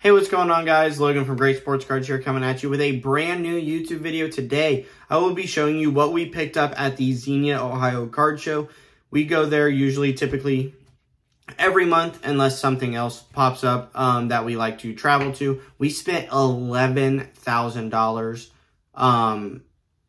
Hey, what's going on guys? Logan from Great Sports Cards here coming at you with a brand new YouTube video today. I will be showing you what we picked up at the Xenia Ohio Card Show. We go there usually typically every month unless something else pops up um, that we like to travel to. We spent $11,000 um,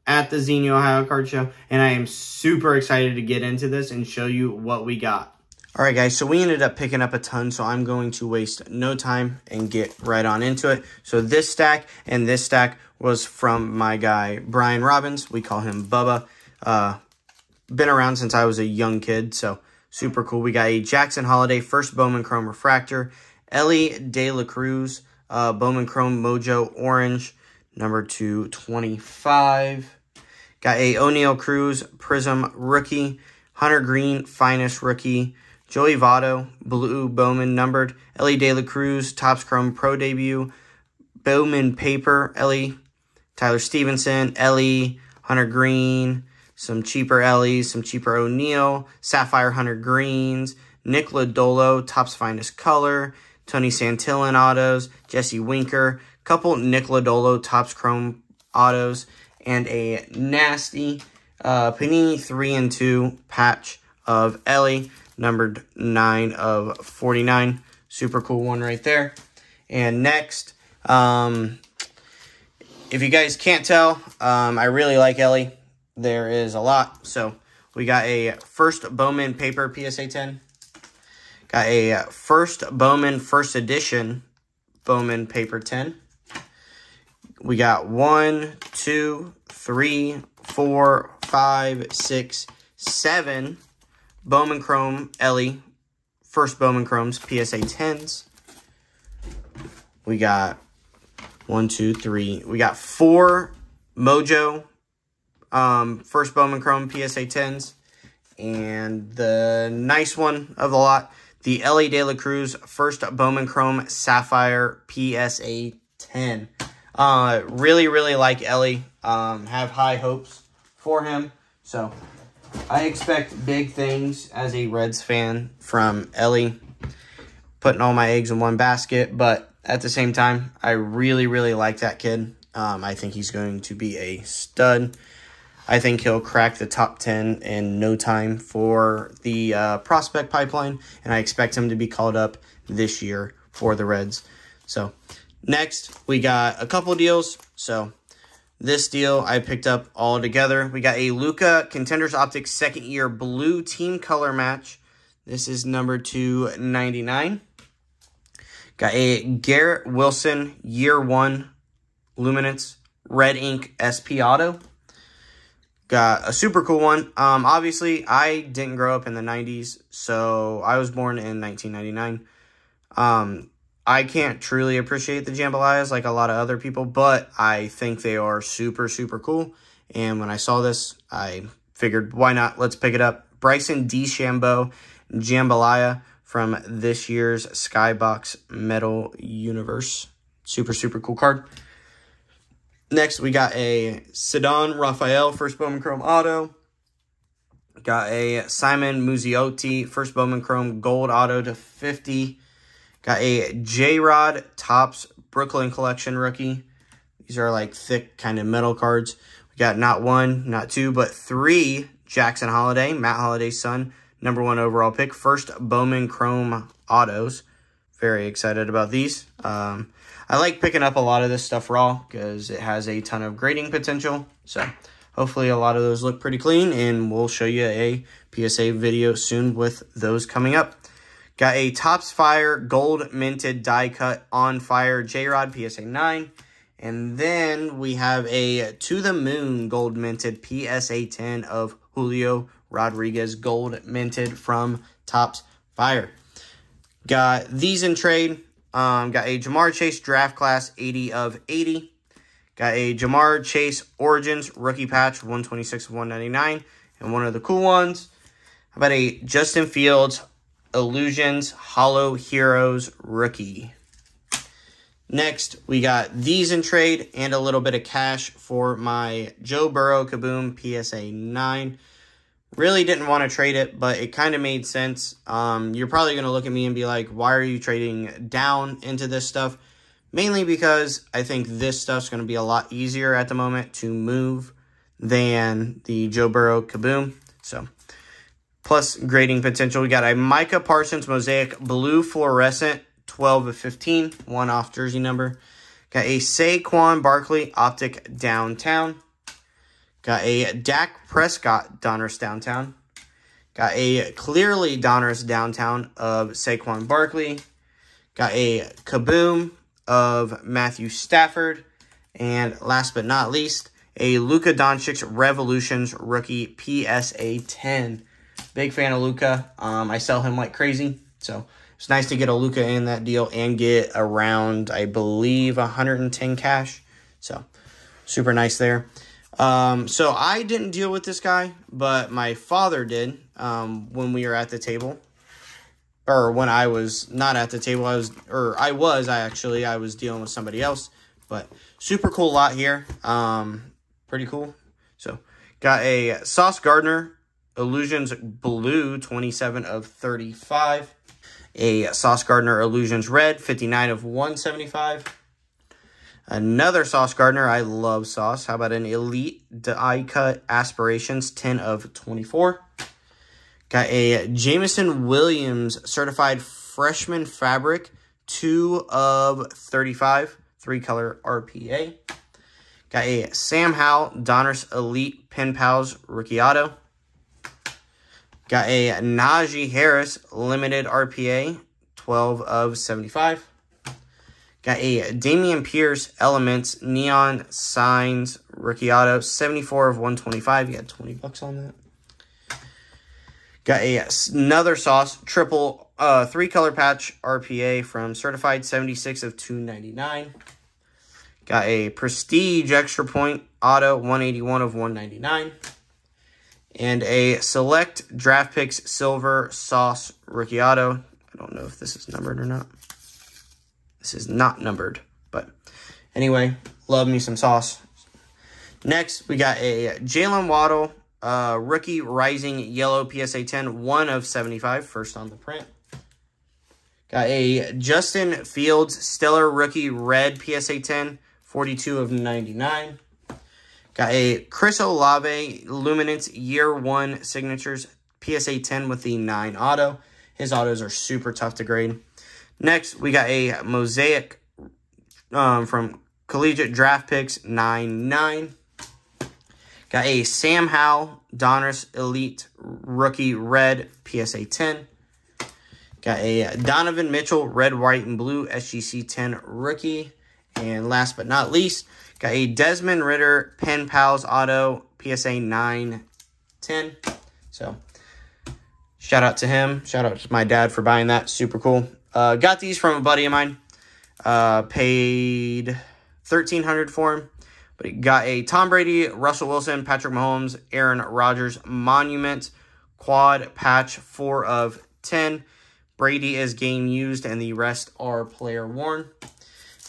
at the Xenia Ohio Card Show and I am super excited to get into this and show you what we got. All right, guys, so we ended up picking up a ton, so I'm going to waste no time and get right on into it. So this stack and this stack was from my guy, Brian Robbins. We call him Bubba. Uh, been around since I was a young kid, so super cool. We got a Jackson Holliday, First Bowman Chrome Refractor, Elly De La Cruz uh, Bowman Chrome Mojo Orange, number 225. Got a Oneil Cruz Prizm Rookie, Hunter Green Finest Rookie, Joey Votto, Blue Bowman numbered, Elly De La Cruz, Topps Chrome Pro debut, Bowman Paper, Elly, Tyler Stephenson, Elly, Hunter Green, some cheaper Ellys, some cheaper Oneil, Sapphire Hunter Greens, Nick Lodolo, Topps Finest Color, Tony Santillan autos, Jesse Winker, couple Nick Lodolo Topps Chrome autos, and a nasty uh, Panini 3 and 2 patch of Elly numbered 9 of 49. Super cool one right there. And next, um, if you guys can't tell, um, I really like Elly. There is a lot. So we got a first Bowman paper PSA 10. Got a first Bowman first edition Bowman paper 10. We got one, two, three, four, five, six, seven Bowman Chrome Elly, first Bowman Chromes, PSA 10s. We got one, two, three. We got four Mojo, um, first Bowman Chrome PSA 10s. And the nice one of the lot, the Elly De La Cruz first Bowman Chrome Sapphire PSA 10. Uh, really, really like Elly. Um, have high hopes for him. So, I expect big things as a Reds fan from Elly, Putting all my eggs in one basket. But at the same time, I really, really like that kid. Um, I think he's going to be a stud. I think he'll crack the top 10 in no time for the uh, prospect pipeline. And I expect him to be called up this year for the Reds. So next, we got a couple deals. So this deal I picked up all together. We got a Luka Contenders Optics second year blue team color match. This is number 299. Got a Garrett Wilson year one luminance red ink SP auto. Got a super cool one. Um, obviously, I didn't grow up in the 90s, so I was born in 1999. Um, I can't truly appreciate the jambalayas like a lot of other people, but I think they are super, super cool. And when I saw this, I figured, why not? Let's pick it up. Bryson DeChambeau Jambalaya from this year's Skybox Metal Universe. Super, super cool card. Next, we got a Ceddanne Rafaela, First Bowman Chrome Auto. Got a Simon Muzziotti First Bowman Chrome Gold Auto to 50. Got a J-Rod Topps Brooklyn Collection rookie. These are like thick kind of metal cards. We got not one, not two, but three Jackson Holliday, Matt Holliday's son, number one overall pick. First Bowman Chrome Autos. Very excited about these. Um, I like picking up a lot of this stuff raw because it has a ton of grading potential. So hopefully a lot of those look pretty clean and we'll show you a PSA video soon with those coming up. Got a Topps Fire Gold Minted Die Cut On Fire J-Rod PSA 9. And then we have a To The Moon Gold Minted PSA 10 of Julio Rodriguez Gold Minted from Topps Fire. Got these in trade. Um, got a Ja'Marr Chase Draft Class 80 of 80. Got a Ja'Marr Chase Origins Rookie Patch 126 of 199. And one of the cool ones. How about a Justin Fields Illusions Holo Heroes Rookie. Next, we got these in trade and a little bit of cash for my Joe Burrow Kaboom PSA 9. Really didn't want to trade it, but it kind of made sense. Um, you're probably going to look at me and be like, why are you trading down into this stuff? Mainly because I think this stuff's going to be a lot easier at the moment to move than the Joe Burrow Kaboom. So, plus grading potential. We got a Micah Parsons Mosaic Blue Fluorescent 12 of 15, one off jersey number. Got a Saquon Barkley Optic Downtown. Got a Dak Prescott Donruss Downtown. Got a clearly Donruss Downtown of Saquon Barkley. Got a Kaboom of Matthew Stafford. And last but not least, a Luka Doncic Revolutions rookie PSA 10. Big fan of Luka. Um, I sell him like crazy. So it's nice to get a Luka in that deal and get around, I believe, 110 cash. So, super nice there. Um, so, I didn't deal with this guy, but my father did um, when we were at the table. Or when I was not at the table, I was, or I was, I actually, I was dealing with somebody else. But super cool lot here. Um, pretty cool. So, got a Sauce Gardner Illusions Blue, 27 of 35 a Sauce Gardner Illusions Red, 59 of 175. Another Sauce Gardner. I love sauce. How about an Elite Die Cut Aspirations, 10 of 24. Got a Jameson Williams Certified Freshman Fabric, 2 of 35. Three color RPA. Got a Sam Howell Donruss Elite Pen Pals Rookie Auto. Got a Najee Harris limited RPA, 12 of 75. Got a Dameon Pierce Elements Neon Signs Rookie Auto, 74 of 125. You got 20 bucks on that. Got a another sauce, triple uh three color patch RPA from certified 76 of 299. Got a prestige extra point auto 181 of 199 and a select draft picks silver sauce rookie auto. I don't know if this is numbered or not. This is not numbered, but anyway, love me some sauce. Next, we got a Jaylen Waddle uh, rookie rising yellow PSA 10, one of 75, first on the print. Got a Justin Fields stellar rookie red PSA 10, 42 of 99. Got a Chris Olave Luminance Year 1 Signatures PSA 10 with the 9 auto. His autos are super tough to grade. Next, we got a Mosaic um, from Collegiate Draft Picks 9-9. Got a Sam Howell Donruss Elite Rookie Red PSA 10. Got a Donovan Mitchell Red, White, and Blue SGC 10 Rookie. And last but not least, Got a Desmond Ridder Pen Pals Auto PSA 910. So, shout out to him. Shout out to my dad for buying that. Super cool. Uh, got these from a buddy of mine. Uh, paid 1300 for him. But he got a Tom Brady, Russell Wilson, Patrick Mahomes, Aaron Rodgers Monument Quad Patch 4 of 10. Brady is game used and the rest are player worn.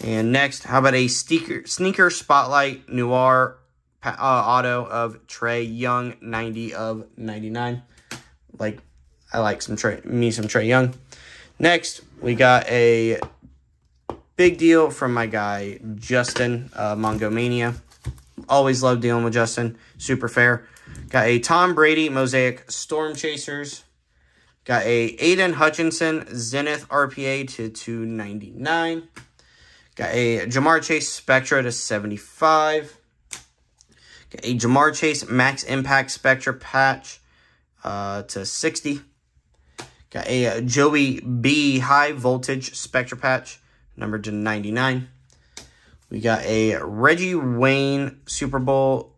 And next, how about a sneaker, sneaker Spotlight Noir uh, auto of Trae Young, 90 of 99. Like, I like some Trae, me some Trae Young. Next, we got a big deal from my guy, Justin, uh, Mongomania. Always love dealing with Justin. Super fair. Got a Tom Brady Mosaic Storm Chasers. Got a Aidan Hutchinson Zenith RPA to 299. Got a Ja'Marr Chase Spectra to 75. Got a Ja'Marr Chase Max Impact Spectra patch uh, to 60. Got a Joey B High Voltage Spectra patch, numbered to 99. We got a Reggie Wayne Super Bowl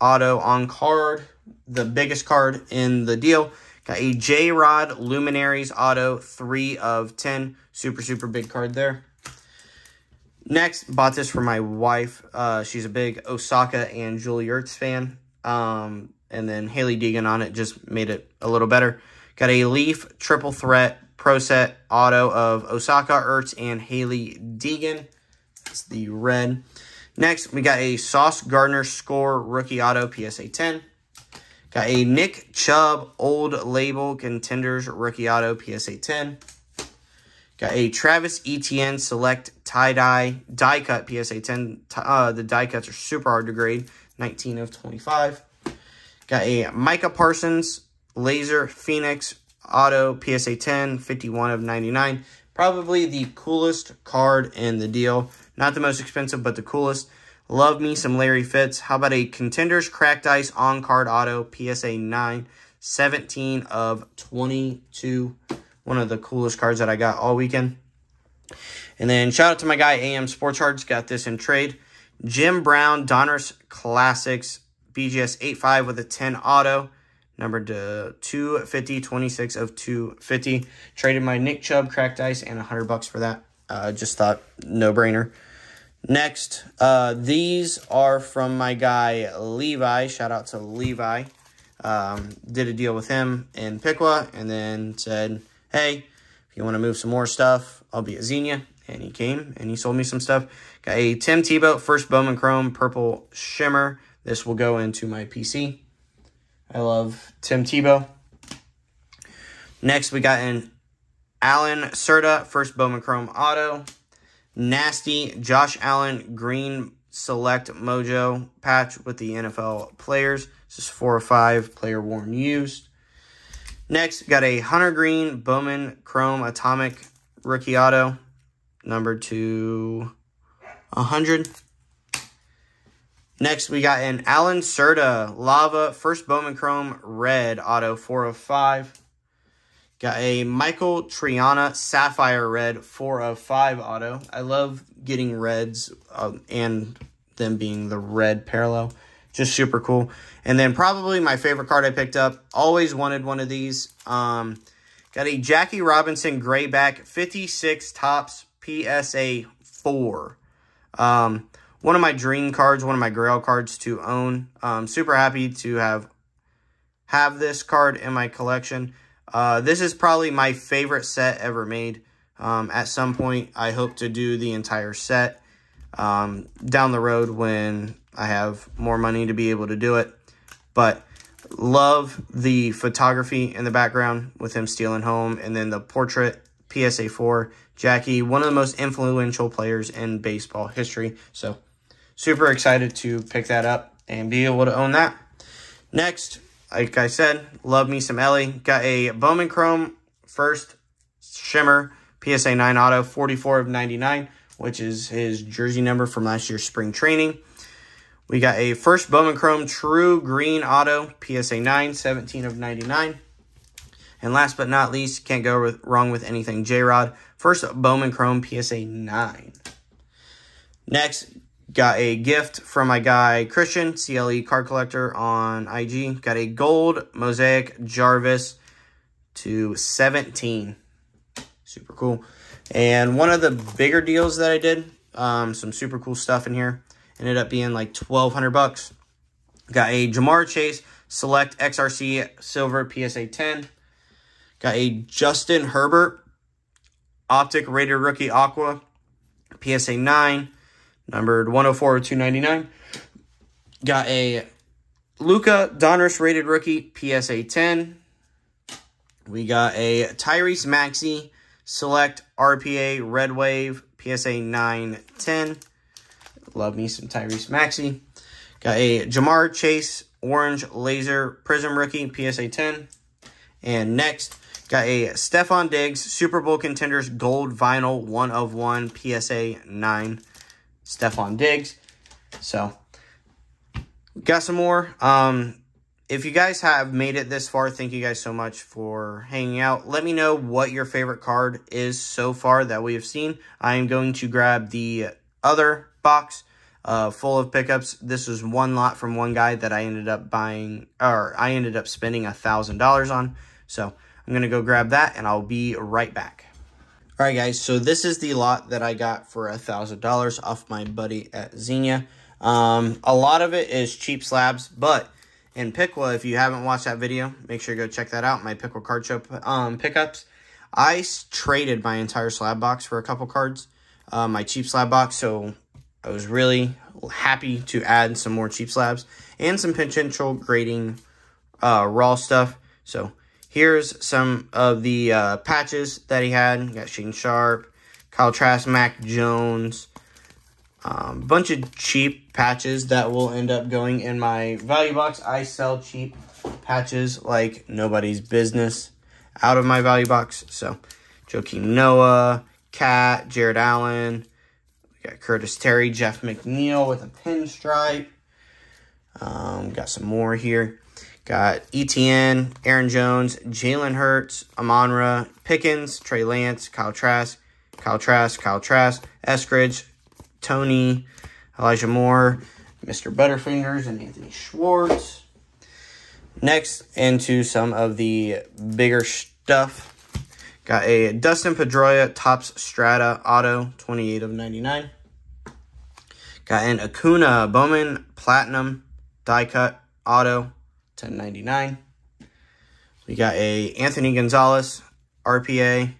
auto on card, the biggest card in the deal. Got a J-Rod Luminaries auto, 3 of 10. Super, super big card there. Next, bought this for my wife. Uh, she's a big Osaka and Julie Ertz fan. Um, and then Hailie Deegan on it just made it a little better. Got a Leaf Triple Threat Pro Set Auto of Osaka, Ertz, and Hailie Deegan. It's the red. Next, we got a Sauce Gardner Score Rookie Auto PSA 10. Got a Nick Chubb Old Label Contenders Rookie Auto PSA 10. Got a Travis Etienne Select Tie-Dye Die Cut PSA 10. Uh, the die cuts are super hard to grade. 19 of 25. Got a Micah Parsons Laser Phoenix Auto PSA 10. 51 of 99. Probably the coolest card in the deal. Not the most expensive, but the coolest. Love me some Larry Fitz. How about a Contenders Cracked Ice On-Card Auto PSA 9. 17 of 22. One of the coolest cards that I got all weekend. And then shout out to my guy AM Sports Cards. Got this in trade. Jim Brown Donruss Classics BGS 85 with a 10 auto. Number to 250, 26 of 250. Traded my Nick Chubb cracked ice and 100 bucks for that. Uh, just thought no brainer. Next, uh, these are from my guy Levi. Shout out to Levi. Um, did a deal with him in Piqua and then said, hey, if you want to move some more stuff, I'll be at Xenia. And he came and he sold me some stuff. Got a Tim Tebow first Bowman Chrome Purple Shimmer. This will go into my PC. I love Tim Tebow. Next, we got an Allan Cerda first Bowman Chrome Auto. Nasty Josh Allen Green Select Mojo patch with the NFL players. This is four or five player worn used. Next, got a Hunter Green Bowman Chrome Atomic Rookie Auto, number to 100. Next, we got an Allan Cerda Lava First Bowman Chrome Red Auto 4 of 5. Got a Michael Triana Sapphire Red 4 of 5 auto. I love getting reds um, and them being the red parallel. Just super cool. And then probably my favorite card I picked up. Always wanted one of these. Um, got a Jackie Robinson Grayback 56 Topps PSA 4. Um, one of my dream cards, one of my grail cards to own. Um, super happy to have have this card in my collection. Uh, this is probably my favorite set ever made. Um, at some point, I hope to do the entire set um, down the road when I have more money to be able to do it. But love the photography in the background with him stealing home. And then the portrait, PSA 4, Jackie, one of the most influential players in baseball history. So super excited to pick that up and be able to own that. Next, like I said, love me some Elly. Got a Bowman Chrome first shimmer PSA 9 auto, 44 of 99 which is his jersey number from last year's spring training. We got a first Bowman Chrome True Green Auto, PSA 9, 17 of 99. And last but not least, can't go with, wrong with anything J-Rod. First Bowman Chrome PSA 9. Next, got a gift from my guy Christian, CLE card collector on IG. Got a gold Mosaic Jarvis to 17. Super cool. And one of the bigger deals that I did, um, some super cool stuff in here, ended up being like 1200 bucks. Got a Ja'Marr Chase Select XRC Silver PSA 10. Got a Justin Herbert Optic oh Rated Rookie Aqua PSA 9, numbered 104 299. Got a Luka Donruss Rated Rookie PSA 10. We got a Tyrese Maxey Select RPA Red Wave PSA 910. Love me some Tyrese Maxey. Got a Ja'Marr Chase Orange Laser Prizm Rookie PSA 10. And next, got a Stefon Diggs Super Bowl Contenders Gold Vinyl 1 of 1 PSA 9. Stefon Diggs. So, got some more. Um, if you guys have made it this far, thank you guys so much for hanging out. Let me know what your favorite card is so far that we have seen. I am going to grab the other box uh, full of pickups. This was one lot from one guy that I ended up buying, or I ended up spending a $1,000 on. So I'm going to go grab that and I'll be right back. All right, guys, so this is the lot that I got for a $1,000 off my buddy at Xenia. Um, a lot of it is cheap slabs, but in Piqua. If you haven't watched that video, make sure you go check that out. My Piqua card show um, pickups. I traded my entire slab box for a couple cards, uh, my cheap slab box. So I was really happy to add some more cheap slabs and some potential grading uh, raw stuff. So Here's some of the uh, patches that he had. You got Shaedon Sharpe, Kyle Trask, Mac Jones, a um, bunch of cheap patches that will end up going in my value box. I sell cheap patches like nobody's business out of my value box. So, Joakim Noah, Cat, Jared Allen, got Curtis Terry, Jeff McNeil with a pinstripe. Um, got some more here. Got ETN, Aaron Jones, Jalen Hurts, Amon-Ra, Pickens, Trey Lance, Kyle Trask, Kyle Trask, Kyle Trask, Eskridge, Tony, Elijah Moore, Mr. Butterfingers, and Anthony Schwartz. Next, into some of the bigger stuff. Got a Dustin Pedroia Topps Strata Auto, 28 of 99. Got an Acuna Bowman Platinum Die Cut Auto, 1099. We got a Anthony Gonzalez RPA.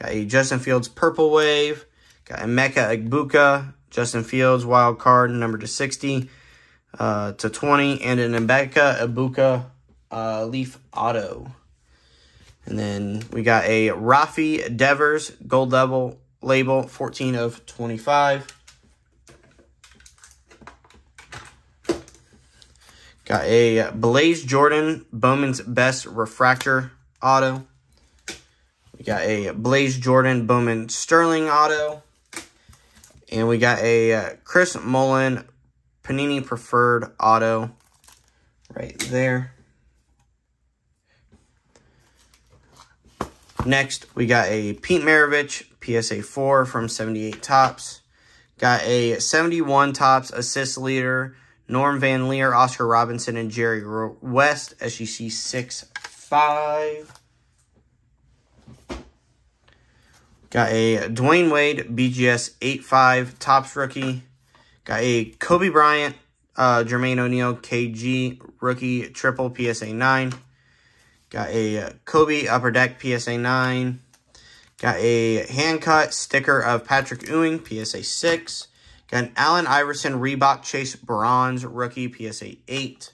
Got a Justin Fields Purple Wave. Got a Mecca Egbuka Justin Fields wild card number to 60 uh, to 20. And an Emeka Egbuka uh, Leaf Auto. And then we got a Rafi Devers Gold Level label 14 of 25. Got a Blaze Jordan Bowman's Best Refractor Auto. We got a Blaze Jordan Bowman Sterling Auto. And we got a uh, Chris Mullin Panini Preferred Auto right there. Next, we got a Pete Maravich PSA 4 from 78 Topps. Got a 71 Topps assist leader Norm Van Lier, Oscar Robinson, and Jerry West, SEC 6 5. Got a Dwyane Wade, BGS 8-5, Topps rookie. Got a Kobe Bryant, uh, Jermaine O'Neal, KG, rookie, triple, PSA 9. Got a Kobe Upper Deck, PSA 9. Got a hand cut sticker of Patrick Ewing, PSA 6. Got an Allen Iverson Reebok Chase Bronze Rookie PSA 8.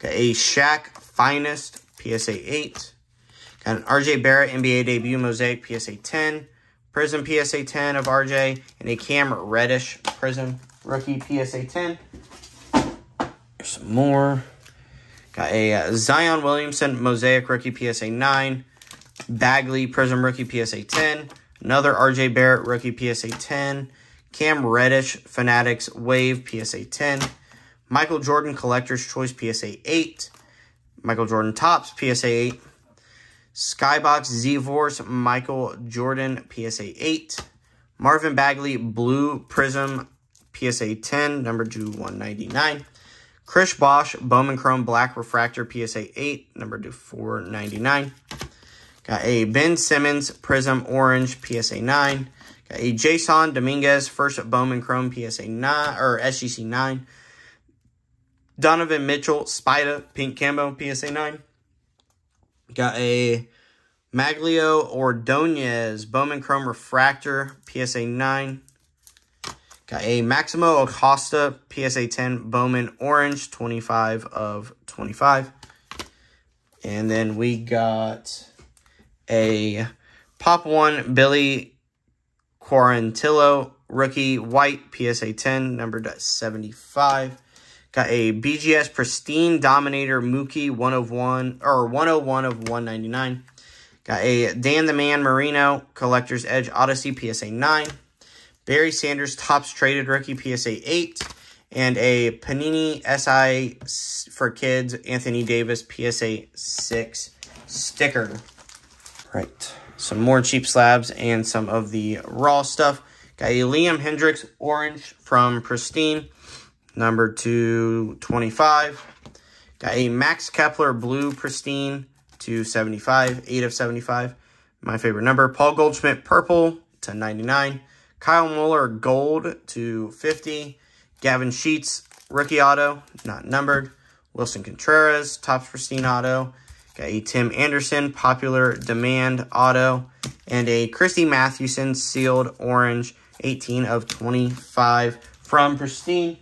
Got a Shaq Finest PSA 8. Got an RJ Barrett NBA debut Mosaic PSA 10. Prizm PSA 10 of RJ. And a Cam Reddish Prizm Rookie PSA 10. There's some more. Got a uh, Zion Williamson Mosaic Rookie PSA 9. Bagley Prizm Rookie PSA 10. Another RJ Barrett Rookie PSA 10. Cam Reddish, Fanatics Wave, PSA 10. Michael Jordan Collector's Choice, PSA 8. Michael Jordan Topps, PSA 8. Skybox Z-Force, Michael Jordan, PSA 8. Marvin Bagley Blue Prizm, PSA 10, number 2 199. Chris Bosh Bowman Chrome Black Refractor, PSA 8, number 2 499. Got a Ben Simmons Prizm Orange, PSA 9. A Jasson Dominguez, first Bowman Chrome PSA 9, or SGC 9. Donovan Mitchell, Spida, Pink Camo, PSA 9. Got a Magglio Ordonez, Bowman Chrome Refractor, PSA 9. Got a Maximo Acosta, PSA 10, Bowman Orange, 25 of 25. And then we got a Pop 1 Billy Quarantillo, rookie, white, PSA 10, numbered 75. Got a BGS Pristine Dominator Mookie 101, or 101 of 199. Got a Dan the Man Marino Collector's Edge Odyssey PSA 9. Barry Sanders Topps Traded Rookie PSA 8. And a Panini SI for Kids Anthony Davis PSA 6 sticker. Right some more cheap slabs, and some of the raw stuff. Got a Liam Hendriks orange from Pristine, number 225. Got a Max Kepler blue Pristine, 275, 8 of 75. My favorite number. Paul Goldschmidt purple, to 99. Kyle Muller gold, to 50. Gavin Sheets rookie auto, not numbered. Willson Contreras, Topps Pristine auto. Got a Tim Anderson Popular Demand Auto. And a Christy Mathewson Sealed Orange 18 of 25 from Pristine.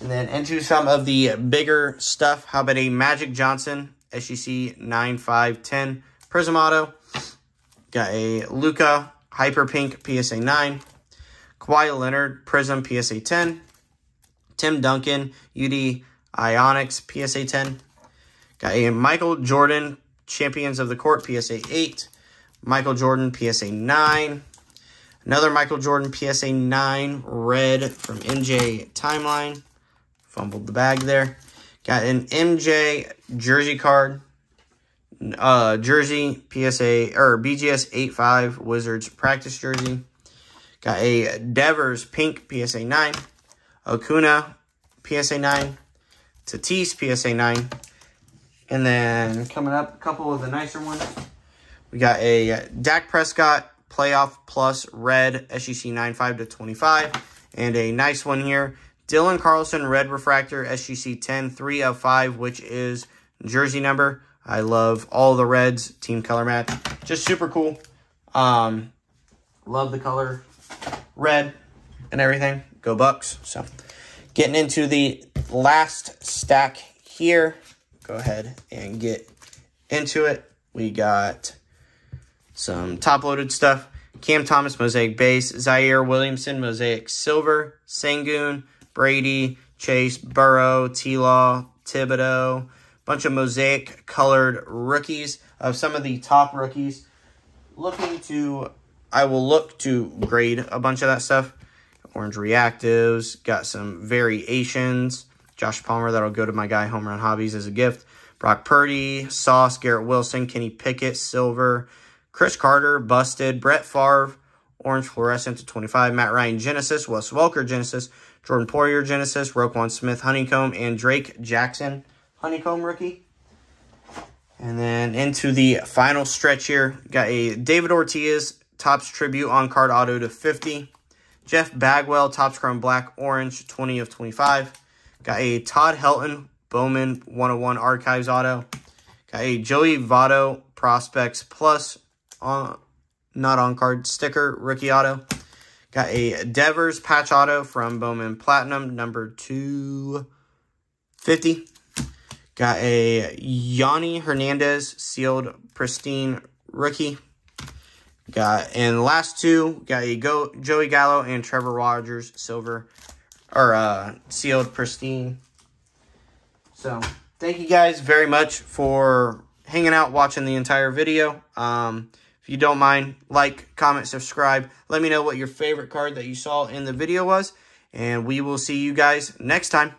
And then into some of the bigger stuff. How about a Magic Johnson SGC 9510 Prizm Auto. Got a Luka Hyper Pink PSA 9. Kawhi Leonard Prizm PSA 10. Tim Duncan UD Ionics PSA 10. Got a Michael Jordan Champions of the Court PSA 8. Michael Jordan PSA 9. Another Michael Jordan PSA 9 red from MJ Timeline. Fumbled the bag there. Got an MJ jersey card. Uh, jersey PSA or BGS 85 Wizards practice jersey. Got a Devers pink PSA 9. Acuna PSA 9. Tatis PSA 9. And then coming up, a couple of the nicer ones. We got a Dak Prescott Playoff Plus Red SGC 95 to 25. And a nice one here. Dylan Carlson Red Refractor SGC 10 3 of 5, which is jersey number. I love all the reds, team color match. Just super cool. Um, love the color red and everything. Go Bucks. So getting into the last stack here. Go ahead and get into it. We got some top-loaded stuff. Cam Thomas, Mosaic Base. Zaire Williamson, Mosaic Silver. Sengun, Brady, Chase, Burrow, T-Law, Thibodeaux. Bunch of Mosaic colored rookies of some of the top rookies. Looking to, I will look to grade a bunch of that stuff. Orange Reactives. Got some variations. Josh Palmer, that'll go to my guy Home Run Hobbies as a gift. Brock Purdy, Sauce, Garrett Wilson, Kenny Pickett, Silver, Chris Carter, Busted, Brett Favre, Orange Fluorescent to 25, Matt Ryan Genesis, Wes Welker Genesis, Jordan Poyer Genesis, Roquan Smith Honeycomb, and Drake Jackson Honeycomb rookie. And then into the final stretch here, got a David Ortiz Topps Tribute on card auto to 50. Jeff Bagwell Topps Chrome Black Orange 20 of 25. Got a Todd Helton Bowman 101 Archives auto. Got a Joey Votto Prospects Plus on not on card sticker rookie auto. Got a Devers patch auto from Bowman Platinum number 250. Got a Yonny Hernandez sealed pristine rookie. Got and last two got a Go Joey Gallo and Trevor Rogers silver or uh, sealed pristine so thank you guys very much for hanging out, watching the entire video. Um, if you don't mind, like, comment, subscribe. Let me know what your favorite card that you saw in the video was. And we will see you guys next time.